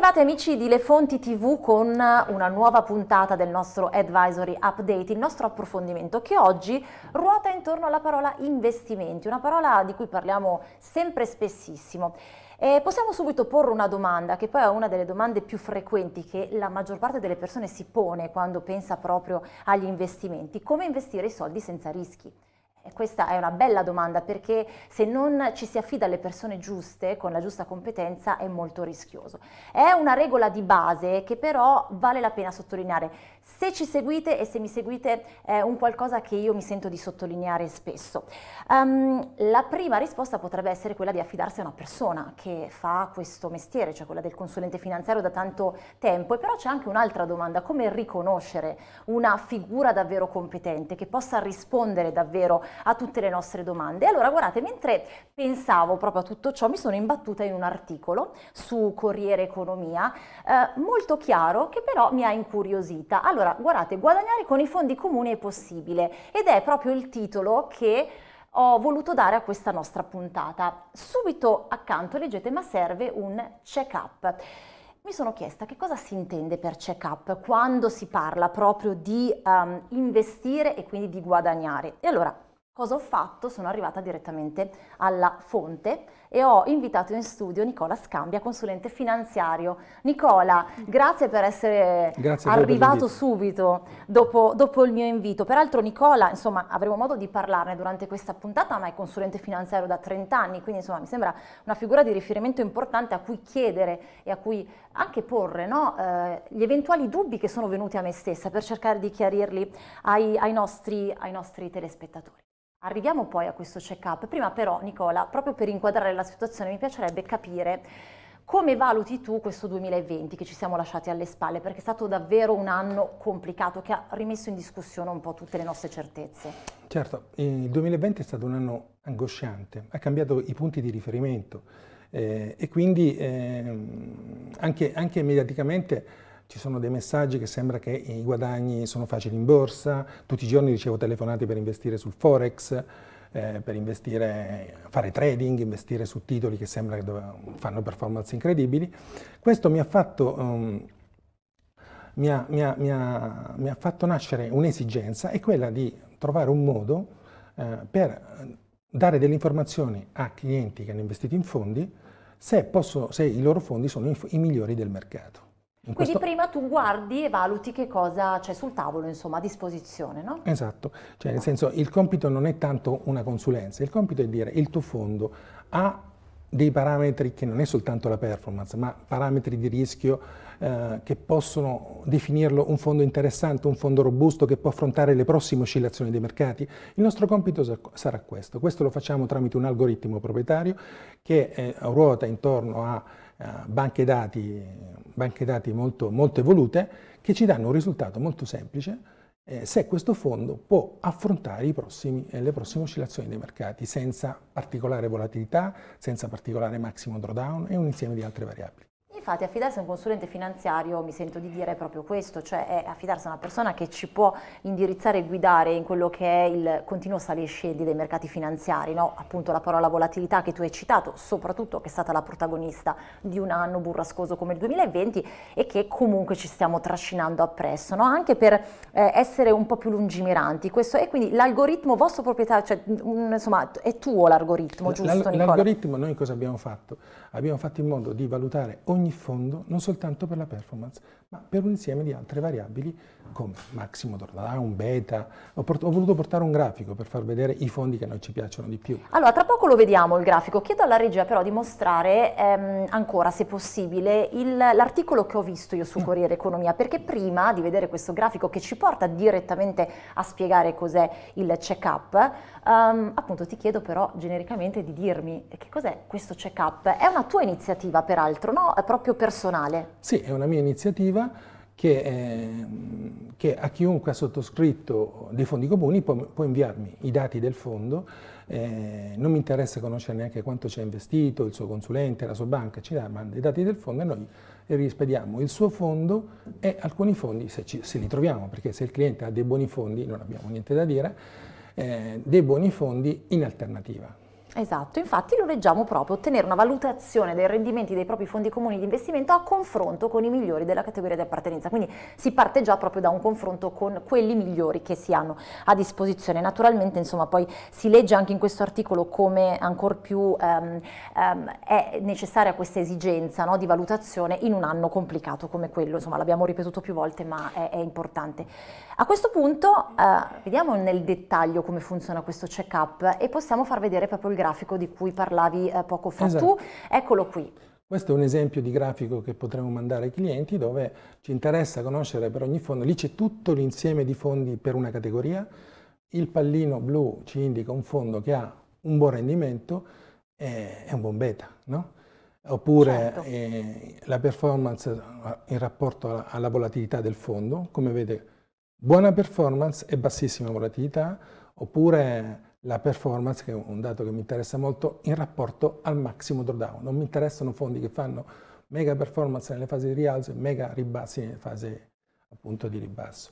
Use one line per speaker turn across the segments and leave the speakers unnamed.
Bentrovati amici di Le Fonti TV con una nuova puntata del nostro Advisory Update, il nostro approfondimento che oggi ruota intorno alla parola investimenti, una parola di cui parliamo sempre spessissimo. E possiamo subito porre una domanda, che poi è una delle domande più frequenti che la maggior parte delle persone si pone quando pensa proprio agli investimenti. Come investire i soldi senza rischi? Questa è una bella domanda perché se non ci si affida alle persone giuste, con la giusta competenza, è molto rischioso. È una regola di base che però vale la pena sottolineare. Se ci seguite e se mi seguite è un qualcosa che io mi sento di sottolineare spesso. Um, la prima risposta potrebbe essere quella di affidarsi a una persona che fa questo mestiere, cioè quella del consulente finanziario da tanto tempo. E però c'è anche un'altra domanda, come riconoscere una figura davvero competente che possa rispondere davvero a tutte le nostre domande. Allora guardate, mentre pensavo proprio a tutto ciò mi sono imbattuta in un articolo su Corriere Economia eh, molto chiaro che però mi ha incuriosita. Allora guardate, guadagnare con i fondi comuni è possibile ed è proprio il titolo che ho voluto dare a questa nostra puntata. Subito accanto leggete ma serve un check-up. Mi sono chiesta che cosa si intende per check-up quando si parla proprio di um, investire e quindi di guadagnare. E allora Cosa ho fatto? Sono arrivata direttamente alla fonte e ho invitato in studio Nicola Scambia, consulente finanziario. Nicola, grazie per essere grazie arrivato subito dopo, dopo, il mio invito. Peraltro Nicola, insomma, avremo modo di parlarne durante questa puntata, ma è consulente finanziario da 30 anni, quindi insomma mi sembra una figura di riferimento importante a cui chiedere e a cui anche porre no? eh, gli eventuali dubbi che sono venuti a me stessa per cercare di chiarirli ai, ai, nostri, ai nostri telespettatori. Arriviamo poi a questo check-up. Prima però, Nicola, proprio per inquadrare la situazione, mi piacerebbe capire come valuti tu questo 2020 che ci siamo lasciati alle spalle? Perché è stato davvero un anno complicato che ha rimesso in discussione un po' tutte le nostre certezze.
Certo, il 2020 è stato un anno angosciante, ha cambiato i punti di riferimento eh, e quindi eh, anche, anche mediaticamente ci sono dei messaggi che sembra che i guadagni sono facili in borsa, tutti i giorni ricevo telefonate per investire sul forex, eh, per investire, fare trading, investire su titoli che sembra che fanno performance incredibili. Questo mi ha fatto, um, mi ha, mi ha, mi ha, mi ha fatto nascere un'esigenza, è quella di trovare un modo eh, per dare delle informazioni a clienti che hanno investito in fondi se, posso, se i loro fondi sono i, i migliori del mercato.
In Quindi questo... prima tu guardi e valuti che cosa c'è sul tavolo, insomma, a disposizione, no?
Esatto, cioè nel senso il compito non è tanto una consulenza, il compito è dire il tuo fondo ha dei parametri che non è soltanto la performance, ma parametri di rischio eh, che possono definirlo un fondo interessante, un fondo robusto che può affrontare le prossime oscillazioni dei mercati. Il nostro compito sarà questo. Questo lo facciamo tramite un algoritmo proprietario che eh, ruota intorno a banche dati, banche dati molto, molto, evolute che ci danno un risultato molto semplice eh, se questo fondo può affrontare prossimi, eh, le prossime oscillazioni dei mercati senza particolare volatilità, senza particolare maximum drawdown e un insieme di altre variabili.
Infatti affidarsi a un consulente finanziario, mi sento di dire proprio questo, cioè è affidarsi a una persona che ci può indirizzare e guidare in quello che è il continuo sali e scendi dei mercati finanziari, no? appunto la parola volatilità che tu hai citato, soprattutto che è stata la protagonista di un anno burrascoso come il 2020 e che comunque ci stiamo trascinando appresso, no? anche per eh, essere un po' più lungimiranti. Questo è quindi l'algoritmo vostro proprietario, cioè un, insomma è tuo l'algoritmo, giusto Nicola?
L'algoritmo noi cosa abbiamo fatto? Abbiamo fatto in modo di valutare ogni ogni fondo non soltanto per la performance, ma per un insieme di altre variabili come massimo drawdown, beta. Ho, ho, voluto portare un grafico per far vedere i fondi che a noi ci piacciono di più.
Allora, tra poco lo vediamo il grafico. Chiedo alla regia però di mostrare ehm, ancora, se possibile, l'articolo che ho visto io su mm. Corriere Economia, perché prima di vedere questo grafico che ci porta direttamente a spiegare cos'è il check-up, um, appunto ti chiedo però genericamente di dirmi che cos'è questo check-up. È una tua iniziativa peraltro, no? È proprio personale.
Sì, è una mia iniziativa che, eh, che, a chiunque ha sottoscritto dei fondi comuni può, può inviarmi i dati del fondo, eh, non mi interessa conoscere neanche quanto ci ha investito, il suo consulente, la sua banca, ci manda i dati del fondo e noi rispediamo il suo fondo e alcuni fondi, se, ci, se li troviamo, perché se il cliente ha dei buoni fondi non abbiamo niente da dire, eh, dei buoni fondi in alternativa.
Esatto, infatti lo leggiamo proprio, ottenere una valutazione dei rendimenti dei propri fondi comuni di investimento a confronto con i migliori della categoria di appartenenza, quindi si parte già proprio da un confronto con quelli migliori che si hanno a disposizione. Naturalmente insomma poi si legge anche in questo articolo come ancora più um, um, è necessaria questa esigenza no, di valutazione in un anno complicato come quello, insomma l'abbiamo ripetuto più volte ma è, è importante. A questo punto uh, vediamo nel dettaglio come funziona questo check-up e possiamo far vedere proprio il grafico di cui parlavi eh, poco fa esatto. tu, eccolo qui.
Questo è un esempio di grafico che potremmo mandare ai clienti dove ci interessa conoscere per ogni fondo, lì c'è tutto l'insieme di fondi per una categoria, il pallino blu ci indica un fondo che ha un buon rendimento, è un buon beta, no? Oppure certo. eh, la performance in rapporto alla volatilità del fondo, come vede buona performance e bassissima volatilità, oppure la performance, che è un dato che mi interessa molto, in rapporto al massimo drawdown. Non mi interessano fondi che fanno mega performance nelle fasi di rialzo e mega ribassi nelle fasi appunto di ribasso.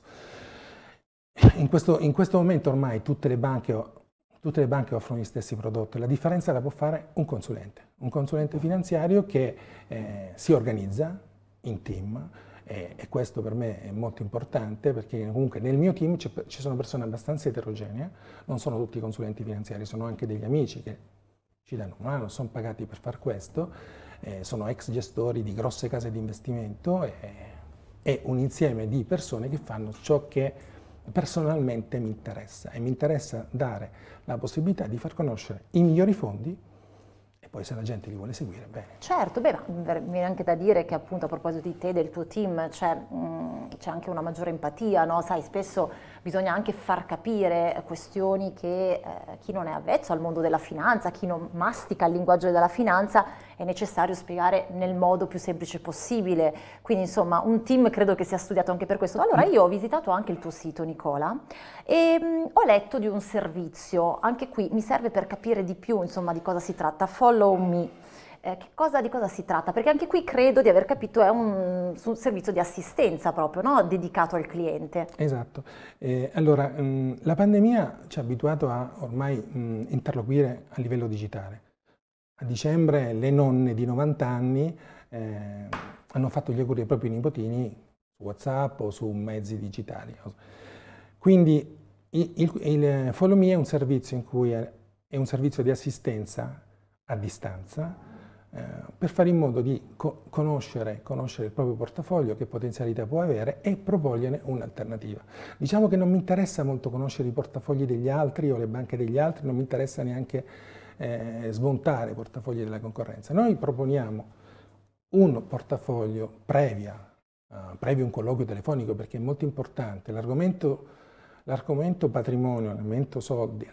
In questo, in questo momento ormai tutte le, banche, tutte le banche offrono gli stessi prodotti, la differenza la può fare un consulente, un consulente finanziario che eh, si organizza in team, e, e, questo per me è molto importante perché comunque nel mio team ci sono persone abbastanza eterogenee, non sono tutti consulenti finanziari, sono anche degli amici che ci danno una mano, sono pagati per far questo, eh, sono ex gestori di grosse case di investimento e, e un insieme di persone che fanno ciò che personalmente mi interessa. E mi interessa dare la possibilità di far conoscere i migliori fondi poi se la gente li vuole seguire, bene.
Certo, beh, ma viene anche da dire che appunto a proposito di te, del tuo team, c'è, mm, anche una maggiore empatia, no? Sai, spesso bisogna anche far capire questioni che eh, chi non è avvezzo al mondo della finanza, chi non mastica il linguaggio della finanza, è necessario spiegare nel modo più semplice possibile. Quindi insomma un team credo che sia studiato anche per questo. Allora io ho visitato anche il tuo sito Nicola e mh, mm, ho letto di un servizio, anche qui mi serve per capire di più insomma di cosa si tratta, Follow Me. Eh, cosa, di cosa si tratta? Perché anche qui credo di aver capito è un, un servizio di assistenza proprio, no? dedicato al cliente.
Esatto. Eh, allora, mh, mm, la pandemia ci ha abituato a ormai mh, mm, interloquire a livello digitale. A dicembre le nonne di 90 anni eh, hanno fatto gli auguri ai propri nipotini su WhatsApp o su mezzi digitali. Quindi il, il, Follow Me è un servizio in cui è, un servizio di assistenza a distanza eh, per fare in modo di co conoscere, conoscere, il proprio portafoglio, che potenzialità può avere e proporgliene un'alternativa. Diciamo che non mi interessa molto conoscere i portafogli degli altri o le banche degli altri, non mi interessa neanche eh, smontare i portafogli della concorrenza. Noi proponiamo un portafoglio previa, uh, previo un colloquio telefonico perché è molto importante, l'argomento L'argomento patrimonio l'argomento soldi,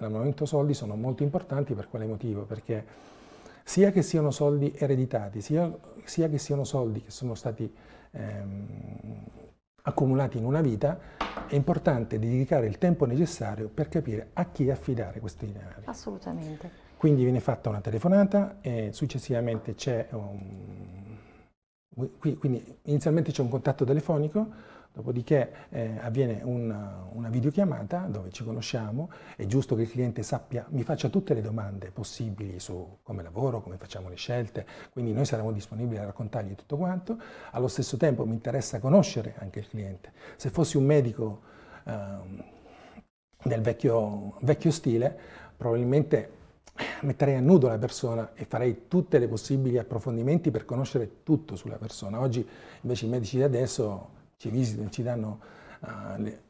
soldi sono molto importanti per quale motivo? Perché sia che siano soldi ereditati, sia, sia che siano soldi che sono stati ehm, accumulati in una vita, è importante dedicare il tempo necessario per capire a chi affidare questi denari.
Assolutamente.
Quindi viene fatta una telefonata e successivamente c'è un... Quindi inizialmente c'è un contatto telefonico, Dopodiché eh, avviene una, una, videochiamata dove ci conosciamo, è giusto che il cliente sappia, mi faccia tutte le domande possibili su come lavoro, come facciamo le scelte, quindi noi saremo disponibili a raccontargli tutto quanto. Allo stesso tempo mi interessa conoscere anche il cliente. Se fossi un medico eh, del vecchio, vecchio stile, probabilmente metterei a nudo la persona e farei tutti i possibili approfondimenti per conoscere tutto sulla persona. Oggi invece i medici di adesso ci visitano, ci danno, uh, le,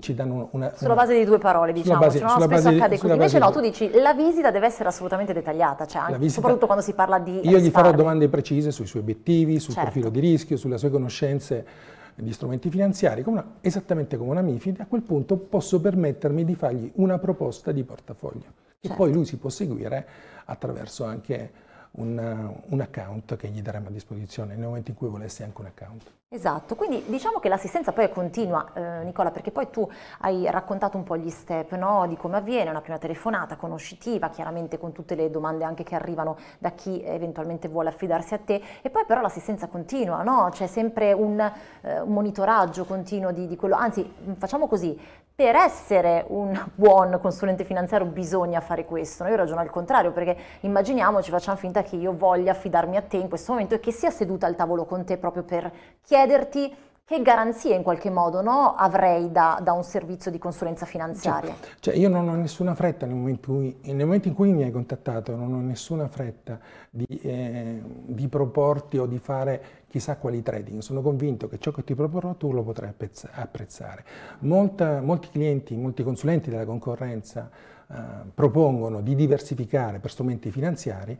ci danno una,
Sulla base di due parole, diciamo, base, no? spesso base, accade così. Invece no, tu dici la visita deve essere assolutamente dettagliata, cioè anche, visita, soprattutto quando si parla di
Io
risparmi.
gli farò domande precise sui suoi obiettivi, sul certo. profilo di rischio, sulle sue conoscenze di strumenti finanziari, come una, esattamente come una MIFID, a quel punto posso permettermi di fargli una proposta di portafoglio, che certo. poi lui si può seguire attraverso anche un, un account che gli daremo a disposizione nel momento in cui volessi anche un account.
Esatto, quindi diciamo che l'assistenza poi è continua, eh, Nicola, perché poi tu hai raccontato un po' gli step no? di come avviene una prima telefonata conoscitiva, chiaramente con tutte le domande anche che arrivano da chi eventualmente vuole affidarsi a te, e poi però l'assistenza continua, no? c'è sempre un, eh, monitoraggio continuo di, di quello, anzi facciamo così, per essere un buon consulente finanziario bisogna fare questo. Io ragiono al contrario perché immaginiamoci, facciamo finta che io voglia affidarmi a te in questo momento e che sia seduta al tavolo con te proprio per chiederti che garanzie in qualche modo no, avrei da, da, un servizio di consulenza finanziaria?
Cioè, cioè, io non ho nessuna fretta nel momento, cui, nel momento, in cui, mi hai contattato, non ho nessuna fretta di, eh, di, proporti o di fare chissà quali trading. Sono convinto che ciò che ti proporrò tu lo potrai apprezzare. Molta, molti clienti, molti consulenti della concorrenza eh, propongono di diversificare per strumenti finanziari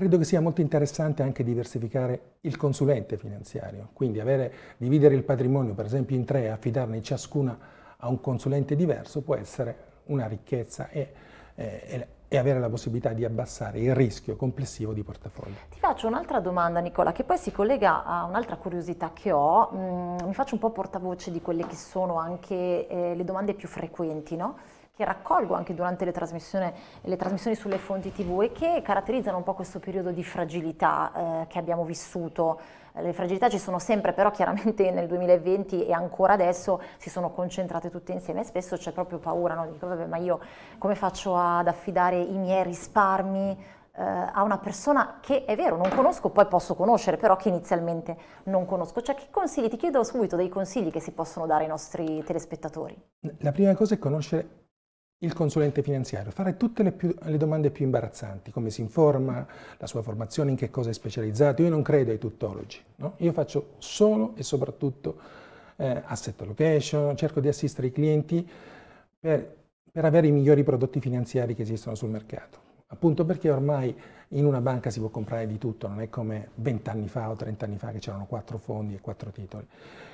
Credo che sia molto interessante anche diversificare il consulente finanziario, quindi avere, dividere il patrimonio per esempio in tre e affidarne ciascuna a un consulente diverso può essere una ricchezza e, e, e avere la possibilità di abbassare il rischio complessivo di portafoglio.
Ti faccio un'altra domanda Nicola che poi si collega a un'altra curiosità che ho, mm, mi faccio un po' portavoce di quelle che sono anche eh, le domande più frequenti, no? Che raccolgo anche durante le trasmissioni, le trasmissioni, sulle fonti tv e che caratterizzano un po' questo periodo di fragilità eh, che abbiamo vissuto. Le fragilità ci sono sempre, però chiaramente nel 2020 e ancora adesso si sono concentrate tutte insieme e spesso c'è proprio paura, no? dico vabbè ma io come faccio ad affidare i miei risparmi eh, a una persona che è vero, non conosco, poi posso conoscere, però che inizialmente non conosco. Cioè che consigli, ti chiedo subito dei consigli che si possono dare ai nostri telespettatori.
La prima cosa è conoscere il consulente finanziario, fare tutte le, più, le, domande più imbarazzanti, come si informa, la sua formazione, in che cosa è specializzato. Io non credo ai tuttologi, no? io faccio solo e soprattutto eh, asset allocation, cerco di assistere i clienti per, per avere i migliori prodotti finanziari che esistono sul mercato. Appunto perché ormai in una banca si può comprare di tutto, non è come 20 anni fa o 30 anni fa che c'erano quattro fondi e quattro titoli.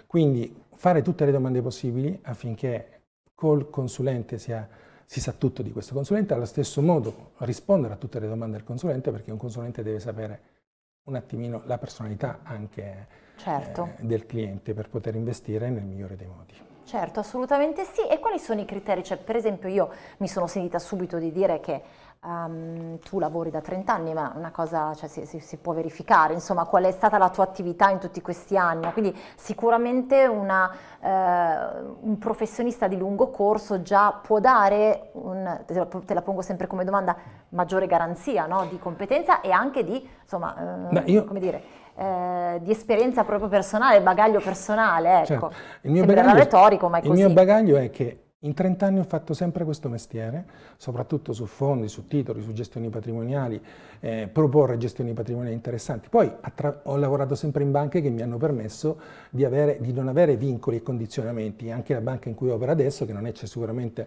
Quindi fare tutte le domande possibili affinché col consulente sia si sa tutto di questo consulente, allo stesso modo rispondere a tutte le domande del consulente perché un consulente deve sapere un attimino la personalità anche certo. eh, del cliente per poter investire nel migliore dei modi.
Certo, assolutamente sì. E quali sono i criteri? Cioè, per esempio io mi sono sentita subito di dire che Um, tu lavori da 30 anni, ma una cosa cioè, si, si, si, può verificare, insomma, qual è stata la tua attività in tutti questi anni. Quindi sicuramente una, eh, un professionista di lungo corso già può dare, un, te la pongo sempre come domanda, maggiore garanzia no? di competenza e anche di, insomma, eh, io... come dire, eh, di esperienza proprio personale, bagaglio personale, ecco. Certo.
Il mio bagaglio, retorico, ma è così. Il mio bagaglio è che in 30 anni ho fatto sempre questo mestiere, soprattutto su fondi, su titoli, su gestioni patrimoniali, eh, proporre gestioni patrimoniali interessanti. Poi ho lavorato sempre in banche che mi hanno permesso di, avere, di, non avere vincoli e condizionamenti. Anche la banca in cui opero adesso, che non è sicuramente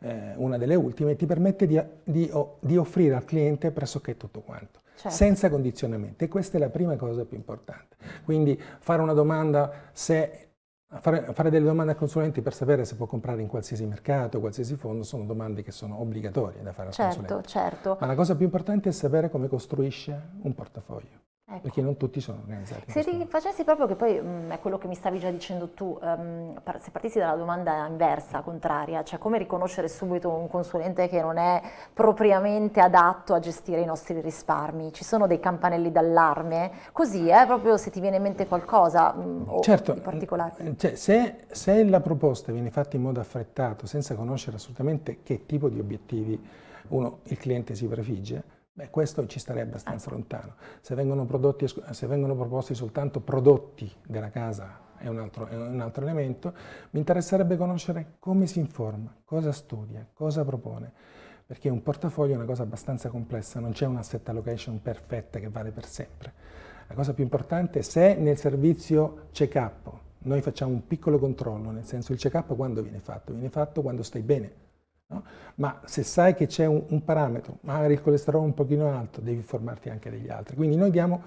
eh, una delle ultime, ti permette di, di, di, offrire al cliente pressoché tutto quanto, certo. senza condizionamenti. E questa è la prima cosa più importante. Quindi fare una domanda se Fare, fare, delle domande al consulente per sapere se può comprare in qualsiasi mercato, qualsiasi fondo, sono domande che sono obbligatorie da fare al
certo,
consulente.
Certo,
Ma la cosa più importante è sapere come costruisce un portafoglio. Ecco. Perché non tutti sono organizzati.
Se rifacessi proprio che poi mh, mm, è quello che mi stavi già dicendo tu, um, se partissi dalla domanda inversa, contraria, cioè come riconoscere subito un consulente che non è propriamente adatto a gestire i nostri risparmi? Ci sono dei campanelli d'allarme? Così, eh, proprio se ti viene in mente qualcosa mh, mm, certo, di particolare.
Mm, cioè, se, se la proposta viene fatta in modo affrettato, senza conoscere assolutamente che tipo di obiettivi uno, il cliente si prefigge, Beh, questo ci starei abbastanza ecco. lontano. Se vengono, prodotti, se vengono, proposti soltanto prodotti della casa è un, altro, è un altro elemento, mi interesserebbe conoscere come si informa, cosa studia, cosa propone, perché un portafoglio è una cosa abbastanza complessa, non c'è una set allocation perfetta che vale per sempre. La cosa più importante è se nel servizio check-up noi facciamo un piccolo controllo, nel senso il check-up quando viene fatto? Viene fatto quando stai bene, No? Ma se sai che c'è un, un, parametro, magari il colesterolo un pochino alto, devi informarti anche degli altri. Quindi noi diamo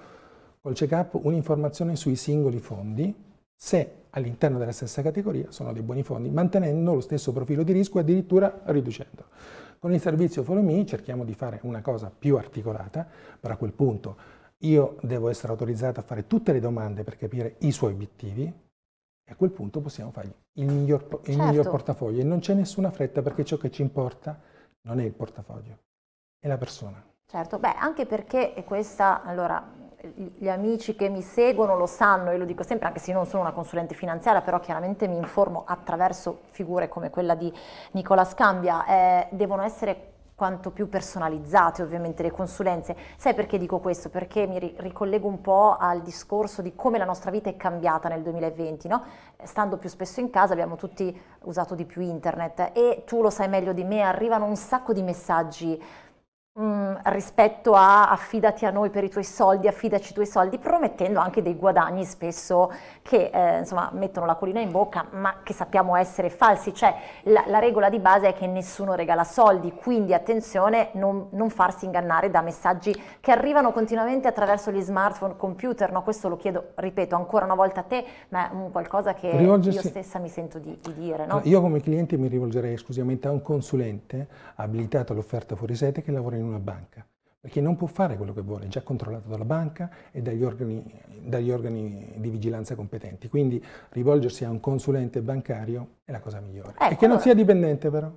col check-up un'informazione sui singoli fondi, se all'interno della stessa categoria sono dei buoni fondi, mantenendo lo stesso profilo di rischio e addirittura riducendolo. Con il servizio Follow Me cerchiamo di fare una cosa più articolata, però a quel punto io devo essere autorizzato a fare tutte le domande per capire i suoi obiettivi, e a quel punto possiamo fargli il miglior, il certo. miglior portafoglio e non c'è nessuna fretta perché ciò che ci importa non è il portafoglio, è la persona.
Certo, beh, anche perché questa, allora, gli amici che mi seguono lo sanno, e lo dico sempre, anche se io non sono una consulente finanziaria, però chiaramente mi informo attraverso figure come quella di Nicola Scambia, eh, devono essere quanto più personalizzate ovviamente le consulenze. Sai perché dico questo? Perché mi ricollego un po' al discorso di come la nostra vita è cambiata nel 2020, no? Stando più spesso in casa abbiamo tutti usato di più internet e tu lo sai meglio di me, arrivano un sacco di messaggi Mm, rispetto a affidati a noi per i tuoi soldi, affidaci i tuoi soldi, promettendo anche dei guadagni spesso che eh, insomma mettono la colina in bocca, ma che sappiamo essere falsi. Cioè la, la regola di base è che nessuno regala soldi, quindi attenzione non, non, farsi ingannare da messaggi che arrivano continuamente attraverso gli smartphone, computer. No? Questo lo chiedo, ripeto, ancora una volta a te, ma è un qualcosa che Rivolgersi... io stessa mi sento di, di dire. No?
Io come cliente mi rivolgerei esclusivamente a un consulente abilitato all'offerta fuori sede che lavora in in una banca, perché non può fare quello che vuole, è già controllato dalla banca e dagli organi, dagli organi di vigilanza competenti. Quindi rivolgersi a un consulente bancario è la cosa migliore. Ecco, e che non sia dipendente però.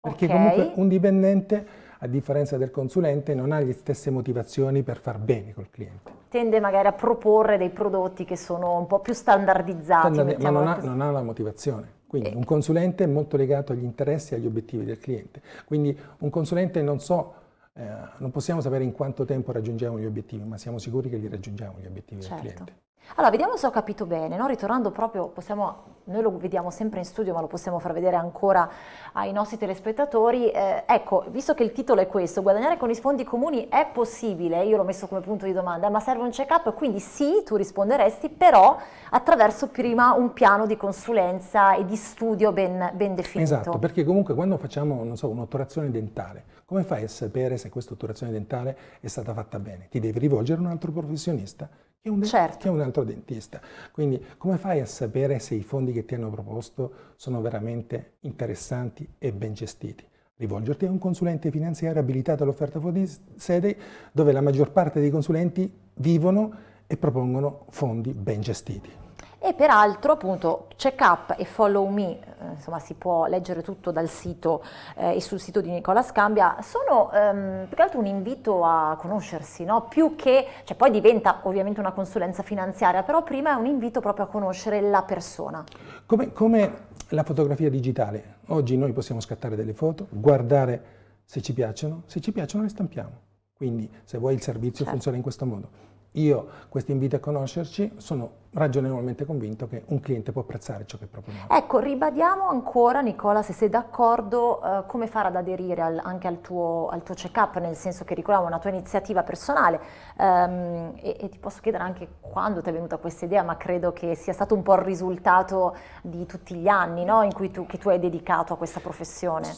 Perché okay. comunque un dipendente, a differenza del consulente, non ha le stesse motivazioni per far bene col cliente.
Tende magari a proporre dei prodotti che sono un po' più standardizzati.
Standard, ma non ha, non ha la motivazione. Quindi un consulente è molto legato agli interessi e agli obiettivi del cliente. Quindi un consulente non so, eh, non possiamo sapere in quanto tempo raggiungiamo gli obiettivi, ma siamo sicuri che li raggiungiamo gli obiettivi certo. del cliente.
Allora, vediamo se ho capito bene, no? ritornando proprio, possiamo, noi lo vediamo sempre in studio, ma lo possiamo far vedere ancora ai nostri telespettatori. Eh, ecco, visto che il titolo è questo, guadagnare con i fondi comuni è possibile, io l'ho messo come punto di domanda, ma serve un check-up? Quindi sì, tu risponderesti, però attraverso prima un piano di consulenza e di studio ben, ben definito.
Esatto, perché comunque quando facciamo, so, un'otturazione dentale, come fai a sapere se questa otturazione dentale è stata fatta bene? Ti devi rivolgere a un altro professionista che un, certo. che un altro dentista. Quindi come fai a sapere se i fondi che ti hanno proposto sono veramente interessanti e ben gestiti? Rivolgerti a un consulente finanziario abilitato all'offerta fuori sede dove la maggior parte dei consulenti vivono e propongono fondi ben gestiti
e peraltro appunto check up e follow me, eh, insomma si può leggere tutto dal sito eh, e sul sito di Nicola Scambia, sono ehm, più che altro un invito a conoscersi, no? più che, cioè poi diventa ovviamente una consulenza finanziaria, però prima è un invito proprio a conoscere la persona.
Come, come la fotografia digitale, oggi noi possiamo scattare delle foto, guardare se ci piacciono, se ci piacciono le stampiamo, quindi se vuoi il servizio certo. funziona in questo modo io questo invito a conoscerci, sono ragionevolmente convinto che un cliente può apprezzare ciò che proponiamo.
Ecco, ribadiamo ancora Nicola, se sei d'accordo, eh, come fare ad aderire al, anche al tuo, al tuo check-up, nel senso che ricordiamo una tua iniziativa personale ehm, e, e, ti posso chiedere anche quando ti è venuta questa idea, ma credo che sia stato un po' il risultato di tutti gli anni no? in cui tu, che tu hai dedicato a questa professione.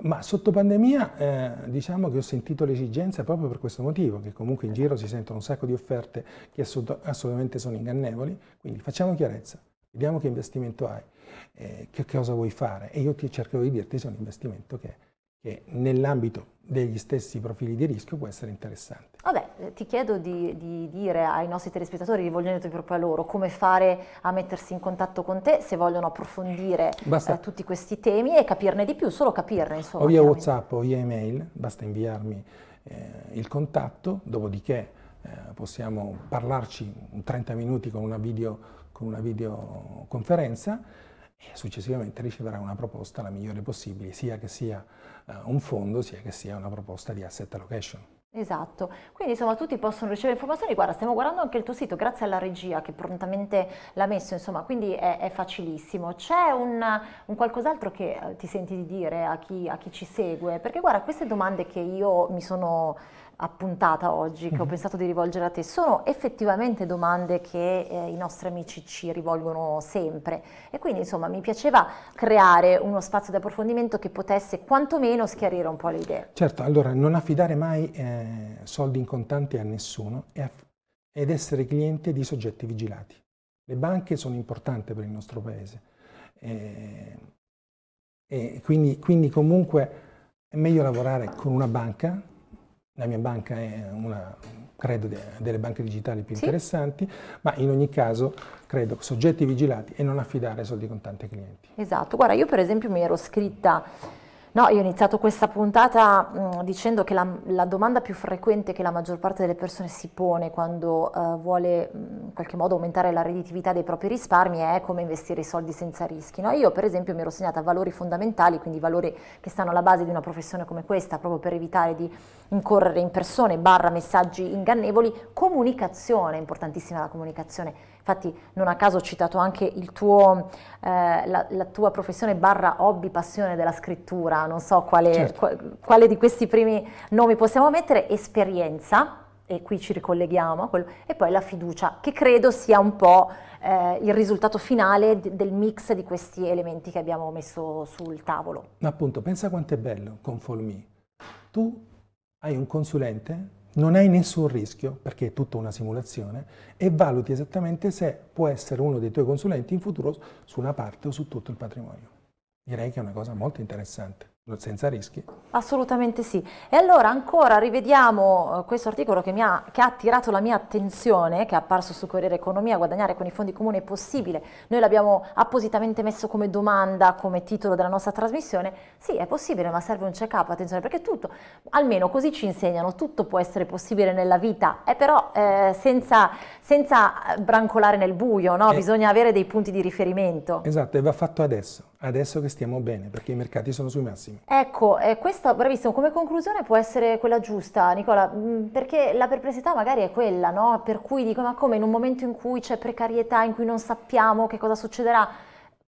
Ma sotto pandemia eh, diciamo che ho sentito l'esigenza proprio per questo motivo, che comunque in giro si sentono un sacco di offerte che assolutamente sono ingannevoli, quindi facciamo chiarezza, vediamo che investimento hai, eh, che cosa vuoi fare e io ti cercherò di dirti se è un investimento che, che nell'ambito degli stessi profili di rischio può essere interessante.
Vabbè, eh, ti chiedo di, di dire ai nostri telespettatori, rivolgendoti proprio a loro, come fare a mettersi in contatto con te se vogliono approfondire eh, tutti questi temi e capirne di più, solo capirne insomma.
O via Whatsapp o via email, basta inviarmi eh, il contatto, dopodiché eh, possiamo parlarci 30 minuti con una, video, con una videoconferenza e successivamente riceverà una proposta la migliore possibile, sia che sia uh, un fondo, sia che sia una proposta di asset allocation.
Esatto, quindi insomma tutti possono ricevere informazioni, guarda stiamo guardando anche il tuo sito grazie alla regia che prontamente l'ha messo, insomma quindi è, è facilissimo. C'è un, un, qualcos'altro che eh, ti senti di dire a chi, a chi ci segue? Perché guarda queste domande che io mi sono appuntata oggi, che ho mhm. pensato di rivolgere a te, sono effettivamente domande che eh, i nostri amici ci rivolgono sempre e quindi insomma mi piaceva creare uno spazio di approfondimento che potesse quantomeno schiarire un po' le idee.
Certo, allora non affidare mai eh, soldi in contanti a nessuno ed essere cliente di soggetti vigilati. Le banche sono importanti per il nostro paese eh, e quindi, quindi comunque è meglio lavorare con una banca la mia banca è una, credo, delle banche digitali più sì. interessanti, ma in ogni caso credo soggetti vigilati e non affidare soldi contanti ai clienti.
Esatto, guarda io per esempio mi ero scritta No, io ho iniziato questa puntata mh, dicendo che la, la, domanda più frequente che la maggior parte delle persone si pone quando uh, vuole mh, in qualche modo aumentare la redditività dei propri risparmi è come investire i soldi senza rischi. No? Io per esempio mi ero segnata valori fondamentali, quindi valori che stanno alla base di una professione come questa, proprio per evitare di incorrere in persone, barra messaggi ingannevoli, comunicazione, importantissima la comunicazione Infatti non a caso ho citato anche tuo, eh, la, la, tua professione barra hobby, passione della scrittura, non so quale, certo. quale, quale di questi primi nomi possiamo mettere, esperienza, e qui ci ricolleghiamo a quello, e poi la fiducia, che credo sia un po' eh, il risultato finale d- del mix di questi elementi che abbiamo messo sul tavolo.
Ma appunto, pensa quanto è bello con Folmi. Tu hai un consulente non hai nessun rischio perché è tutta una simulazione e valuti esattamente se può essere uno dei tuoi consulenti in futuro su una parte o su tutto il patrimonio. Direi che è una cosa molto interessante senza rischi?
Assolutamente sì. E allora ancora rivediamo eh, questo articolo che, ha, che, ha, attirato la mia attenzione, che è apparso su Corriere Economia, guadagnare con i fondi comuni è possibile. Noi l'abbiamo appositamente messo come domanda, come titolo della nostra trasmissione. Sì, è possibile, ma serve un check-up, attenzione, perché tutto, almeno così ci insegnano, tutto può essere possibile nella vita, è però eh, senza, senza, brancolare nel buio, no? eh, bisogna avere dei punti di riferimento.
Esatto, e va fatto adesso adesso che stiamo bene, perché i mercati sono sui massimi.
Ecco, eh, questa, bravissimo, come conclusione può essere quella giusta, Nicola, mm, perché la perplessità magari è quella, no? Per cui dico, ma come in un momento in cui c'è precarietà, in cui non sappiamo che cosa succederà,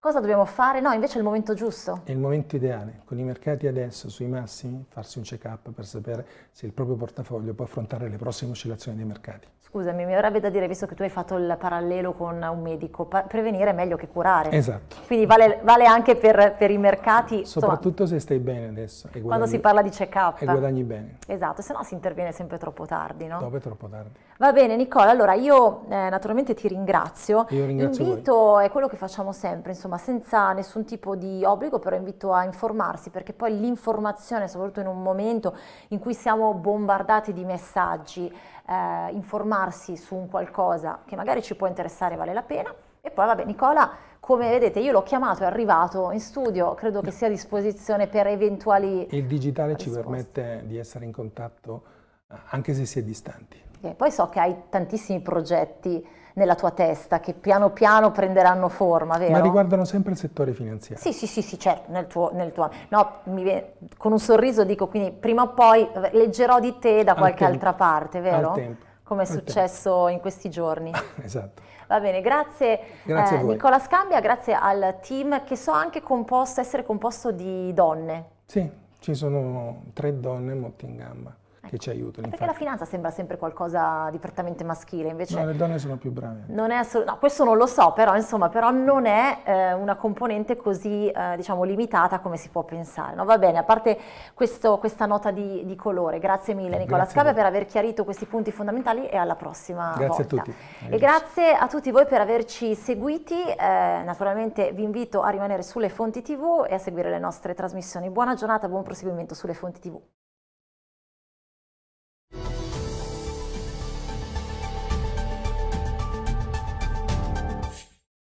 cosa dobbiamo fare? No, invece è il momento giusto.
È il momento ideale, con i mercati adesso sui massimi, farsi un check-up per sapere se il proprio portafoglio può affrontare le prossime oscillazioni dei mercati.
Scusami, mi avrebbe da dire, visto che tu hai fatto il parallelo con un medico, prevenire è meglio che curare.
Esatto.
Quindi vale, vale anche per, per, i mercati.
Soprattutto insomma, se stai bene adesso.
Guadagni, quando si parla di check-up.
E guadagni bene.
Esatto, se no si interviene sempre troppo tardi, no?
Dopo è troppo tardi.
Va bene Nicola, allora io eh, naturalmente ti ringrazio.
Io ringrazio
Invito,
voi.
è quello che facciamo sempre, insomma, senza nessun tipo di obbligo, però invito a informarsi, perché poi l'informazione, soprattutto in un momento in cui siamo bombardati di messaggi, eh, informarsi su un qualcosa che magari ci può interessare vale la pena. E poi vabbè Nicola, come vedete io l'ho chiamato, è arrivato in studio, credo che sia a disposizione per eventuali
Il digitale risposte. ci permette di essere in contatto eh, anche se si è distanti.
E poi so che hai tantissimi progetti nella tua testa che piano piano prenderanno forma, vero?
Ma riguardano sempre il settore finanziario.
Sì, sì, sì, sì certo, nel tuo, nel tuo no, mi, con un sorriso dico quindi prima o poi leggerò di te da qualche altra parte, vero? Come è
Al
successo
tempo.
in questi giorni.
esatto.
Va bene, grazie,
grazie
eh, Nicola Scambia, grazie al team che so anche composto, essere composto di donne.
Sì, ci sono tre donne molto in gamba che ci aiutano.
Perché la finanza sembra sempre qualcosa di prettamente maschile, invece...
No, le donne sono più brave.
Non è no, questo non lo so, però insomma, però non è eh, una componente così, eh, diciamo, limitata come si può pensare. No? Va bene, a parte questo, questa nota di, di, colore, grazie mille Nicola Scave per aver chiarito questi punti fondamentali e alla prossima
grazie
volta.
a tutti.
E grazie a tutti voi per averci seguiti, eh, naturalmente vi invito a rimanere sulle fonti tv e a seguire le nostre trasmissioni. Buona giornata, buon proseguimento sulle fonti tv.